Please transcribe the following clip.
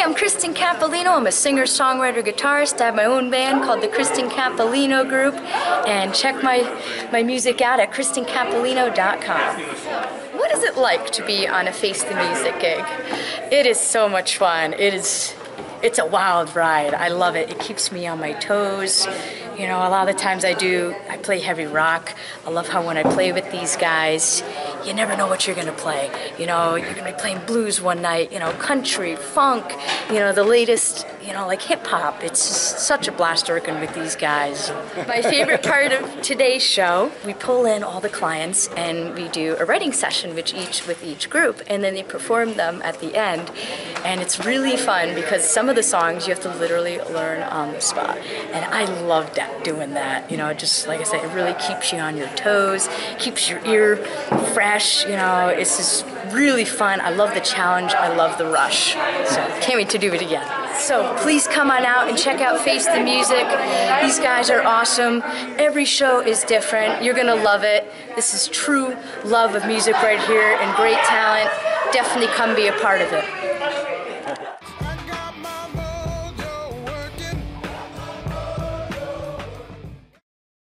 I'm Kristen Capolino. I'm a singer, songwriter, guitarist. I have my own band called the Kristen Capolino Group. And check my, my music out at KristenCapolino.com. What is it like to be on a Face the Music gig? It is so much fun. It is it's a wild ride. I love it. It keeps me on my toes. You know, a lot of the times I do, I play heavy rock. I love how when I play with these guys, you never know what you're going to play. You know, you're going to be playing blues one night, you know, country, funk, you know, the latest, you know, like hip hop. It's just such a blast working with these guys. My favorite part of today's show, we pull in all the clients and we do a writing session with each with each group and then they perform them at the end. And it's really fun because some of the songs you have to literally learn on the spot. And I love that, doing that. You know, just like I said, it really keeps you on your toes, keeps your ear fresh, you know, it's just really fun. I love the challenge, I love the rush. So can't wait to do it again. So please come on out and check out Face the Music. These guys are awesome. Every show is different. You're gonna love it. This is true love of music right here and great talent. Definitely come be a part of it.